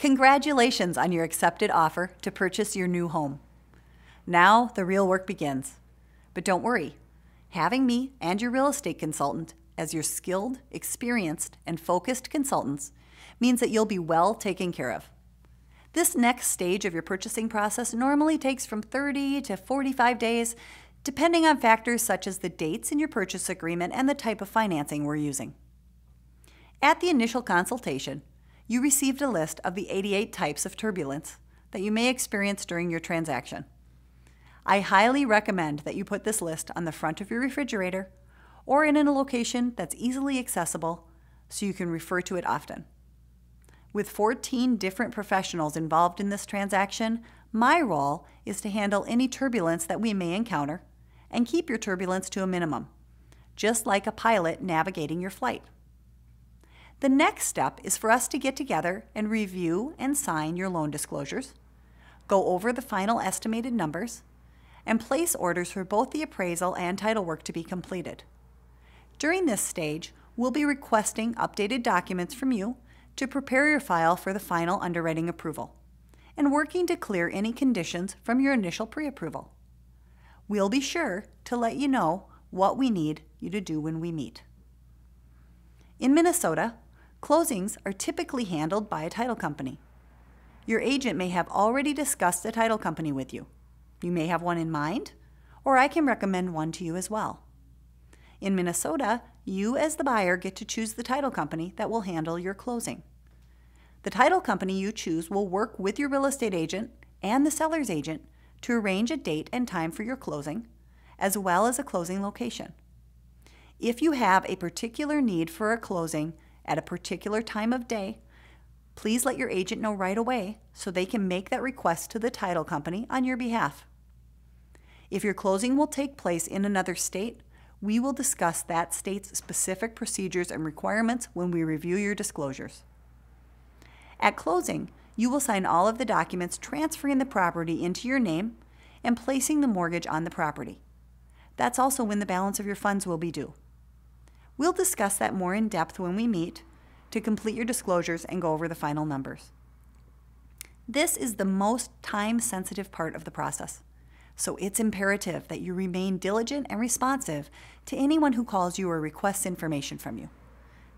Congratulations on your accepted offer to purchase your new home. Now the real work begins. But don't worry, having me and your real estate consultant as your skilled, experienced, and focused consultants means that you'll be well taken care of. This next stage of your purchasing process normally takes from 30 to 45 days, depending on factors such as the dates in your purchase agreement and the type of financing we're using. At the initial consultation, you received a list of the 88 types of turbulence that you may experience during your transaction. I highly recommend that you put this list on the front of your refrigerator or in a location that's easily accessible so you can refer to it often. With 14 different professionals involved in this transaction, my role is to handle any turbulence that we may encounter and keep your turbulence to a minimum, just like a pilot navigating your flight. The next step is for us to get together and review and sign your loan disclosures, go over the final estimated numbers, and place orders for both the appraisal and title work to be completed. During this stage, we'll be requesting updated documents from you to prepare your file for the final underwriting approval and working to clear any conditions from your initial pre approval. We'll be sure to let you know what we need you to do when we meet. In Minnesota, Closings are typically handled by a title company. Your agent may have already discussed a title company with you. You may have one in mind, or I can recommend one to you as well. In Minnesota, you as the buyer get to choose the title company that will handle your closing. The title company you choose will work with your real estate agent and the seller's agent to arrange a date and time for your closing, as well as a closing location. If you have a particular need for a closing at a particular time of day, please let your agent know right away so they can make that request to the title company on your behalf. If your closing will take place in another state, we will discuss that state's specific procedures and requirements when we review your disclosures. At closing, you will sign all of the documents transferring the property into your name and placing the mortgage on the property. That's also when the balance of your funds will be due. We'll discuss that more in depth when we meet to complete your disclosures and go over the final numbers. This is the most time sensitive part of the process, so it's imperative that you remain diligent and responsive to anyone who calls you or requests information from you.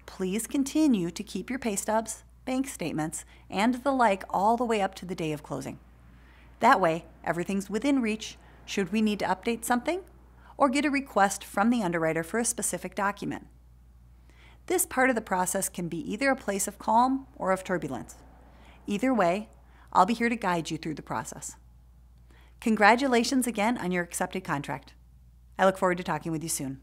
Please continue to keep your pay stubs, bank statements, and the like all the way up to the day of closing. That way, everything's within reach should we need to update something or get a request from the underwriter for a specific document. This part of the process can be either a place of calm or of turbulence. Either way, I'll be here to guide you through the process. Congratulations again on your accepted contract. I look forward to talking with you soon.